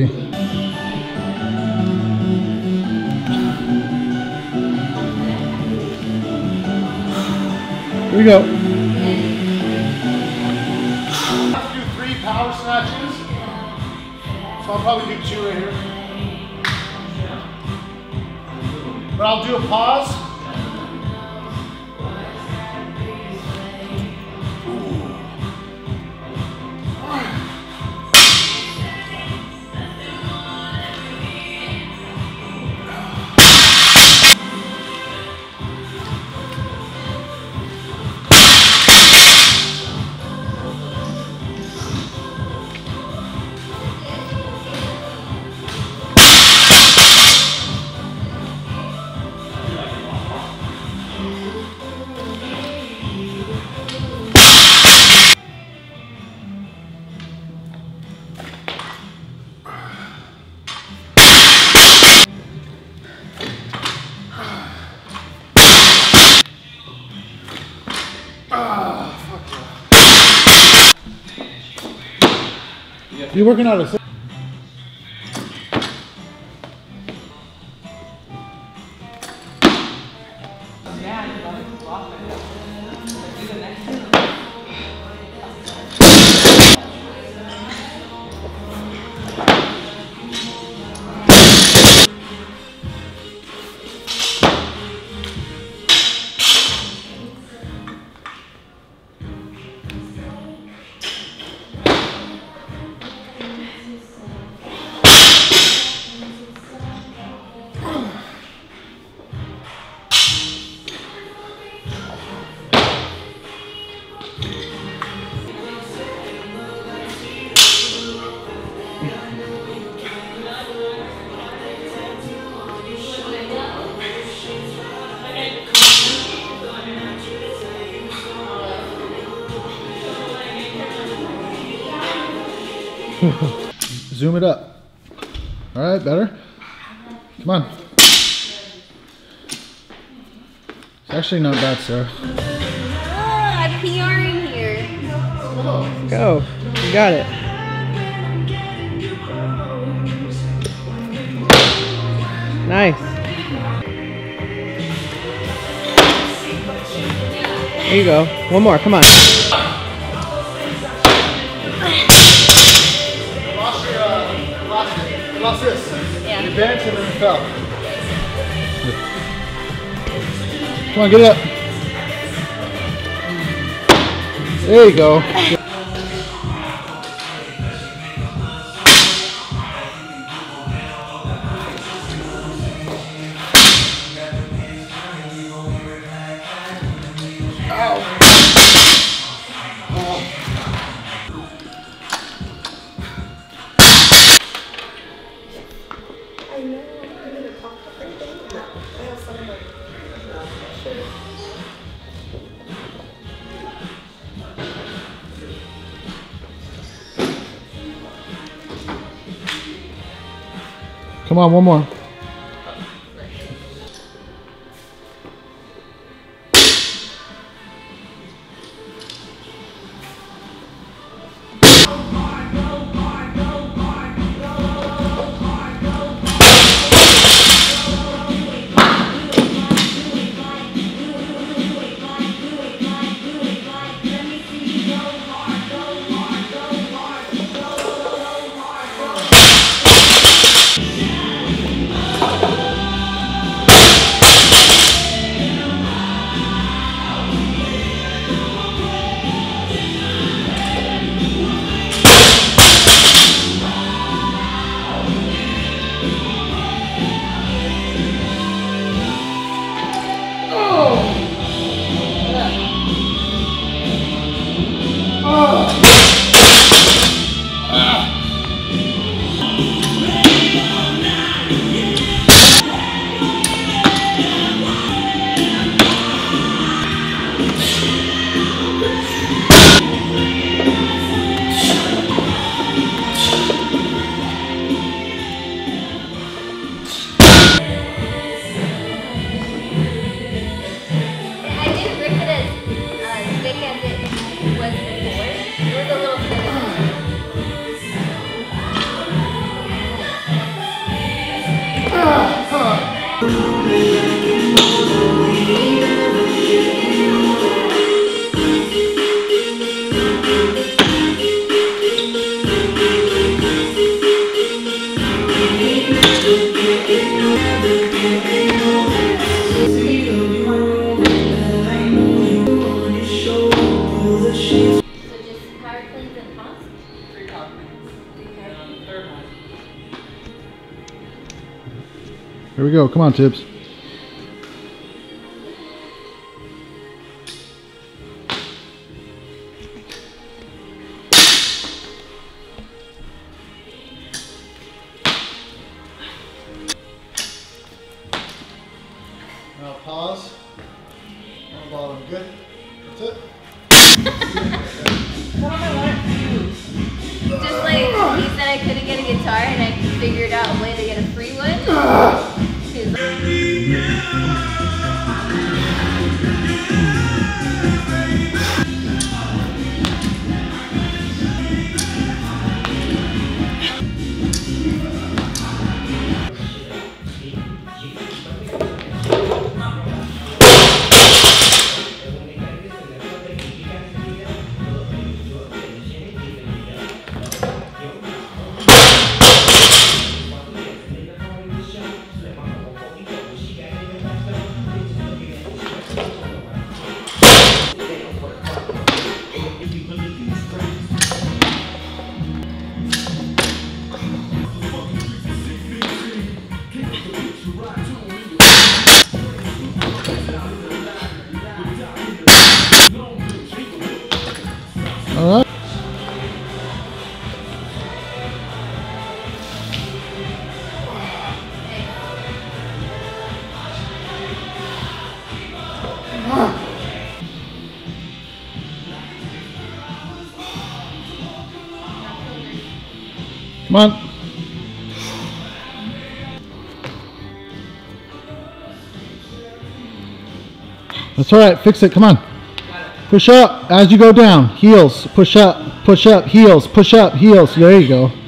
Easy. Here we go. I'll do three power snatches. So I'll probably do two right here. But I'll do a pause. You working out a Zoom it up. All right, better. Come on. It's actually not bad, Sarah. Ah, I'm PRing here. Go. You got it. Nice. There you go. One more. Come on. Lost it. You lost this. Yeah. You bent and then it fell. Come on, get it up. There you go. Come on, one more. We go. Come on, Tibbs. Come on. That's all right. Fix it. Come on. Push up as you go down. Heels. Push up. Push up. Heels. Push up. Heels. There you go.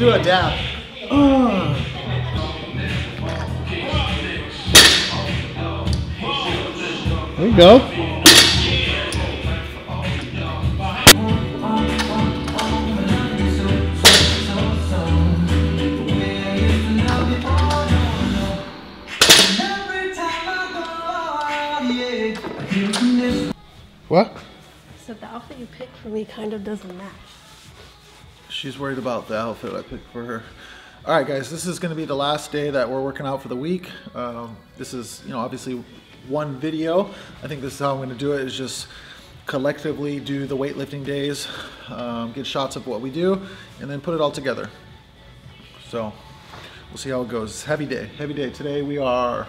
Do a dab. There you go. What? So the outfit you picked for me kind of doesn't match. She's worried about the outfit I picked for her. All right, guys, this is going to be the last day that we're working out for the week. Um, this is, you know, obviously one video. I think this is how I'm going to do it is just collectively do the weightlifting days, um, get shots of what we do, and then put it all together. So we'll see how it goes. Heavy day, heavy day. Today we are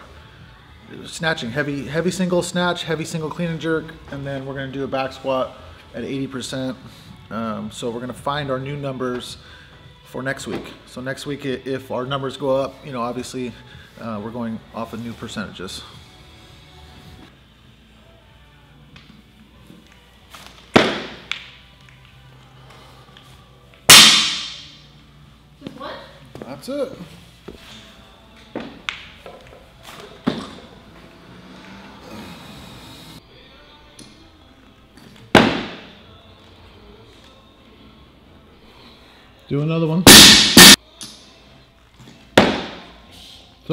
snatching, heavy, heavy single snatch, heavy single clean and jerk, and then we're going to do a back squat at 80%. Um, so we're going to find our new numbers for next week. So next week, if our numbers go up, you know, obviously uh, we're going off of new percentages. That's it. Do another one. It's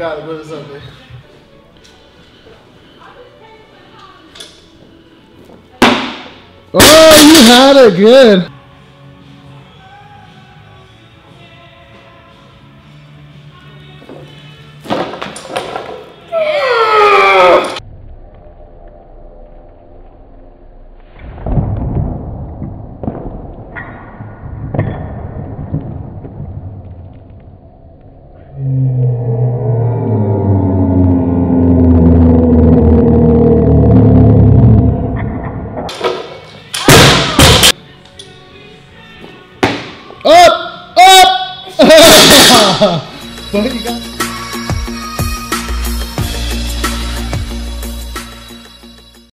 right. god, what is ugly? Oh, you had it good.